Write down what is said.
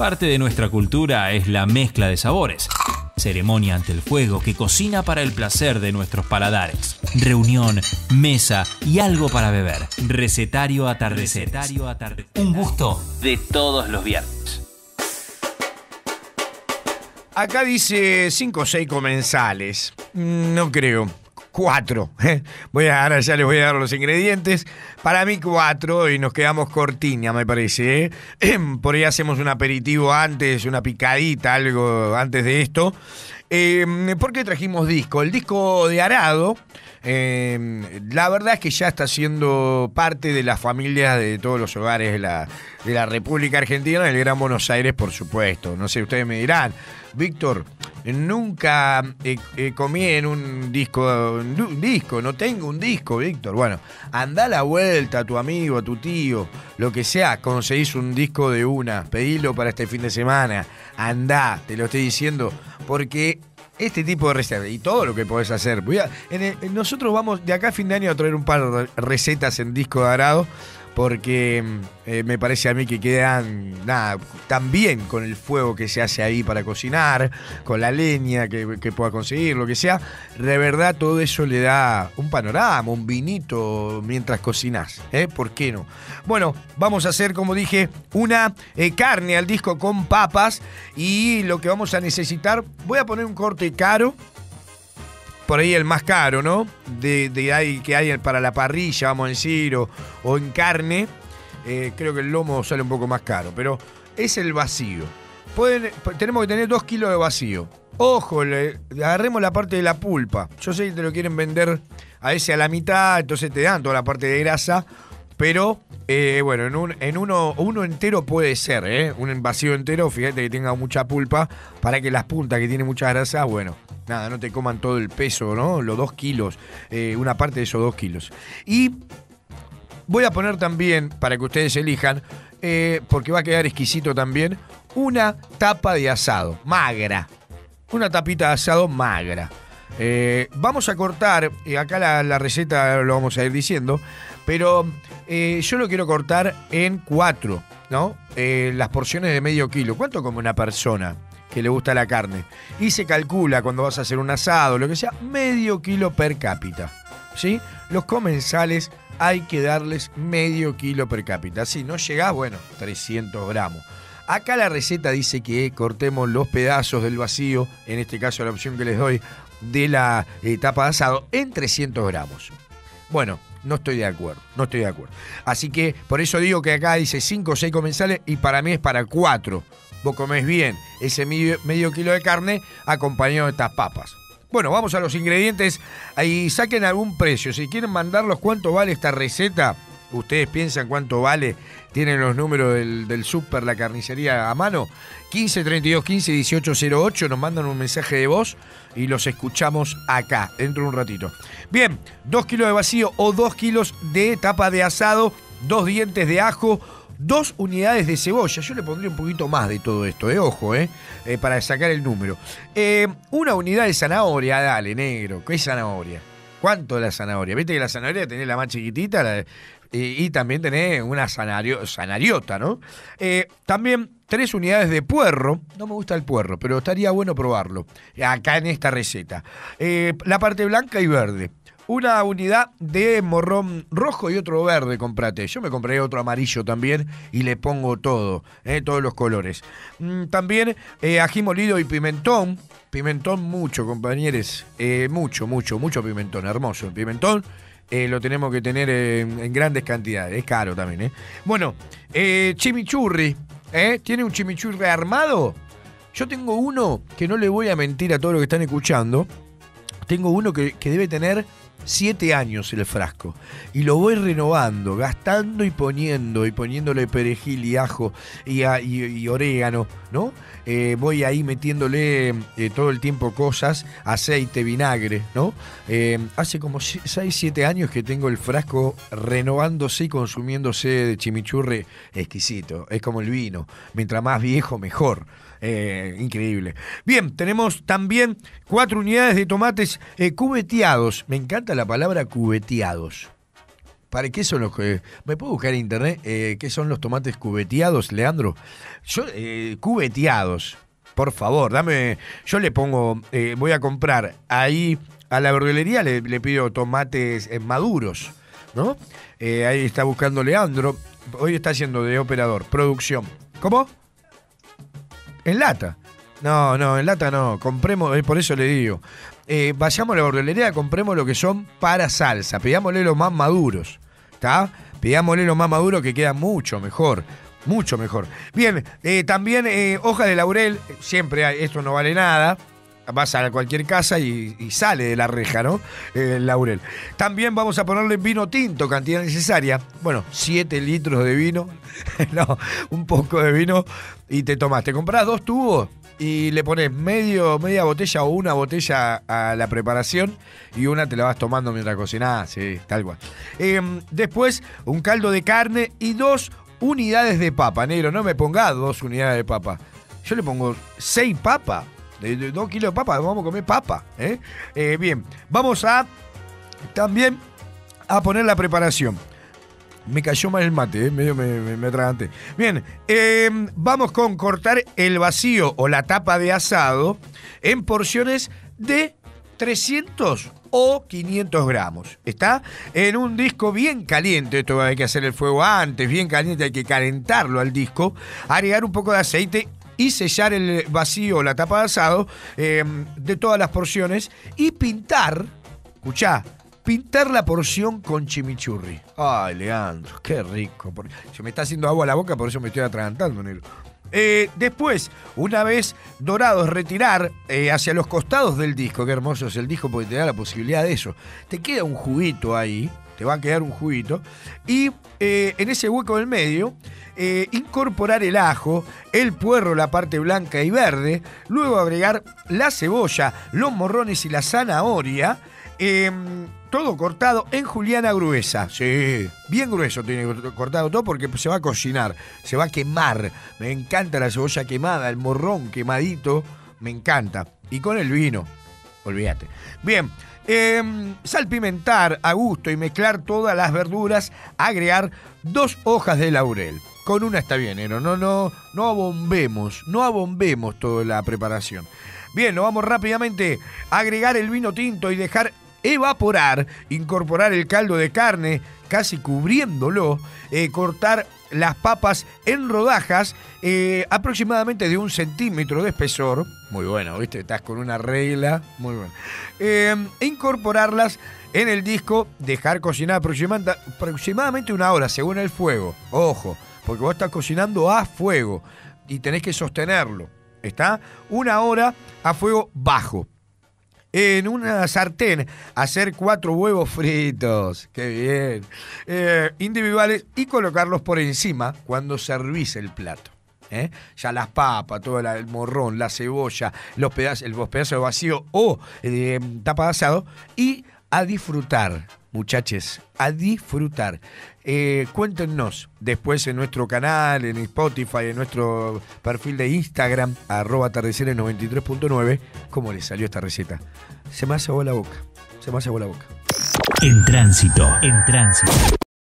Parte de nuestra cultura es la mezcla de sabores. Ceremonia ante el fuego que cocina para el placer de nuestros paladares. Reunión, mesa y algo para beber. Recetario atardecer. Un gusto de todos los viernes. Acá dice 5 o 6 comensales. Mm, No creo. Cuatro. Voy a, ahora ya les voy a dar los ingredientes. Para mí cuatro y nos quedamos cortiña, me parece. ¿eh? Por ahí hacemos un aperitivo antes, una picadita, algo antes de esto. Eh, ¿Por qué trajimos disco? El disco de Arado, eh, la verdad es que ya está siendo parte de las familias de todos los hogares de la, de la República Argentina, del Gran Buenos Aires, por supuesto. No sé, ustedes me dirán, Víctor, nunca eh, eh, comí en un disco, disco, no tengo un disco, Víctor. Bueno, anda la vuelta a tu amigo, a tu tío, lo que sea, conseguís un disco de una, pedilo para este fin de semana, anda, te lo estoy diciendo, porque este tipo de recetas y todo lo que podés hacer. Nosotros vamos de acá a fin de año a traer un par de recetas en disco de arado. Porque eh, me parece a mí que quedan nada, tan bien con el fuego que se hace ahí para cocinar, con la leña que, pueda conseguir, lo que sea. De verdad, todo eso le da un panorama, un vinito mientras cocinás. ¿eh? ¿Por qué no? Bueno, vamos a hacer, como dije, una eh, carne al disco con papas. Y lo que vamos a necesitar, voy a poner un corte caro por ahí el más caro, ¿no? De, ahí que hay para la parrilla, vamos a decir, o, en carne. Eh, creo que el lomo sale un poco más caro, pero es el vacío. Tenemos que tener dos kilos de vacío. Ojo, le, agarremos la parte de la pulpa. Yo sé que te lo quieren vender a ese a la mitad, entonces te dan toda la parte de grasa. Pero, eh, bueno, en, un, en uno, uno entero puede ser, ¿eh? Un vacío entero, fíjate que tenga mucha pulpa, para que las puntas que tienen mucha grasa, bueno, nada, no te coman todo el peso, ¿no? Los dos kilos, eh, una parte de esos dos kilos. Y voy a poner también, para que ustedes elijan, eh, porque va a quedar exquisito también, una tapa de asado, magra. Una tapita de asado magra. Eh, vamos a cortar, acá la, receta lo vamos a ir diciendo, pero yo lo quiero cortar en cuatro, ¿no? Las porciones de medio kilo. ¿Cuánto come una persona que le gusta la carne? Y se calcula cuando vas a hacer un asado, lo que sea, medio kilo per cápita. ¿Sí? Los comensales hay que darles medio kilo per cápita. Si no llegás, bueno, 300 gramos. Acá la receta dice que cortemos los pedazos del vacío, en este caso la opción que les doy, de la eh, tapa de asado, en 300 gramos. Bueno, no estoy de acuerdo, no estoy de acuerdo. Así que por eso digo que acá dice 5 o 6 comensales y para mí es para 4. Vos comés bien ese medio, medio kilo de carne acompañado de estas papas. Bueno, vamos a los ingredientes. Ahí saquen algún precio. Si quieren mandarlos cuánto vale esta receta, ustedes piensan cuánto vale, tienen los números del, del súper, la carnicería a mano. 15 32 15 18 08, nos mandan un mensaje de voz y los escuchamos acá, dentro de un ratito. Bien, 2 kilos de vacío o 2 kilos de tapa de asado, 2 dientes de ajo, dos unidades de cebolla. Yo le pondría un poquito más de todo esto, de ojo, eh, eh, para sacar el número. Eh, una unidad de zanahoria, dale, negro. ¿Qué es zanahoria? ¿Cuánto de la zanahoria? Viste que la zanahoria tenés la más chiquitita y, también tenés una zanario- zanariota, ¿no? Eh, también tres unidades de puerro. No me gusta el puerro, pero estaría bueno probarlo. Acá en esta receta. Eh, la parte blanca y verde. Una unidad de morrón rojo y otro verde comprate. Yo me compré otro amarillo también y le pongo todo, eh, todos los colores. Mm, también eh, ají molido y pimentón. Pimentón mucho, compañeros. Eh, mucho, mucho, mucho pimentón. Hermoso. El pimentón lo tenemos que tener en, grandes cantidades. Es caro también, ¿eh? Bueno, chimichurri. ¿Tiene un chimichurri armado? Yo tengo uno que no le voy a mentir a todos los que están escuchando. Tengo uno que debe tener siete años el frasco. Y lo voy renovando, gastando y poniendo, y poniéndole perejil y ajo y, orégano, ¿no? Eh, voy ahí metiéndole eh, todo el tiempo cosas, aceite, vinagre, ¿no? Eh, hace como 6, 7 años que tengo el frasco renovándose y consumiéndose de chimichurri exquisito. Es como el vino. Mientras más viejo, mejor. Increíble. Bien, tenemos también cuatro unidades de tomates cubeteados. Me encanta la palabra cubeteados. ¿Para qué son los que.? ¿Me puedo buscar en internet eh, qué son los tomates cubeteados, Leandro? Yo, eh, cubeteados, por favor, dame. Yo le pongo. eh, voy a comprar ahí a la verdulería, le, pido tomates eh, maduros, ¿no? Eh, ahí está buscando Leandro. Hoy está haciendo de operador, producción. ¿Cómo? En lata. No, no, en lata no. Compremos, eh, por eso le digo. Eh, vayamos a la verdulería, compremos lo que son para salsa. Pidámosle los más maduros. ¿Está? Pidámosle los más maduros que quedan mucho mejor. Mucho mejor. Bien, eh, también eh, hoja de laurel. Siempre esto no vale nada. Vas a cualquier casa y, sale de la reja, ¿no? Eh, el laurel. También vamos a ponerle vino tinto, cantidad necesaria. Bueno, 7 litros de vino. no, un poco de vino y te tomás. Te comprás dos tubos y le pones medio, media botella o una botella a la preparación y una te la vas tomando mientras cocinás, sí, tal cual. Eh, después, un caldo de carne y dos unidades de papa, negro. No me pongas dos unidades de papa. Yo le pongo seis papas. De dos kilos de papa, vamos a comer papa. ¿eh? Eh, bien, vamos a también a poner la preparación. Me cayó mal el mate, ¿eh? medio me, me, atraganté. Bien, eh, vamos con cortar el vacío o la tapa de asado en porciones de 300 o 500 gramos. Está en un disco bien caliente. Esto hay que hacer el fuego antes, bien caliente, hay que calentarlo al disco. Agregar un poco de aceite y sellar el vacío o la tapa de asado eh, de todas las porciones y pintar, escuchá, pintar la porción con chimichurri. Ay, Leandro, qué rico. Se me está haciendo agua a la boca, por eso me estoy atragantando, negro. Eh, después, una vez dorados, retirar eh, hacia los costados del disco. Qué hermoso es el disco porque te da la posibilidad de eso. Te queda un juguito ahí, te va a quedar un juguito. Y eh, en ese hueco del medio, eh, incorporar el ajo, el puerro, la parte blanca y verde. Luego agregar la cebolla, los morrones y la zanahoria. Eh, todo cortado en juliana gruesa. Sí, bien grueso tiene cortado todo porque se va a cocinar, se va a quemar. Me encanta la cebolla quemada, el morrón quemadito, me encanta. Y con el vino, olvídate. Bien, eh, salpimentar a gusto y mezclar todas las verduras, agregar dos hojas de laurel. Con una está bien, Ero. No, no, no abombemos, no abombemos toda la preparación. Bien, nos vamos rápidamente a agregar el vino tinto y dejar evaporar, incorporar el caldo de carne casi cubriéndolo, eh, cortar las papas en rodajas eh, aproximadamente de un centímetro de espesor. Muy bueno, ¿viste? Estás con una regla. Muy bueno. Eh, incorporarlas en el disco, dejar cocinar aproximada- aproximadamente una hora según el fuego. Ojo, porque vos estás cocinando a fuego y tenés que sostenerlo. ¿Está? Una hora a fuego bajo. En una sartén, hacer cuatro huevos fritos. Qué bien. Eh, individuales y colocarlos por encima cuando servís el plato. ¿eh? Ya las papas, todo el morrón, la cebolla, los pedazos, los pedazos de vacío o eh, tapa de asado. Y a disfrutar, muchachos, a disfrutar. Eh, cuéntenos después en nuestro canal, en Spotify, en nuestro perfil de Instagram, arroba atardeceres 93.9, cómo les salió esta receta. Se me hace la boca, se me hace la boca. En tránsito, en tránsito.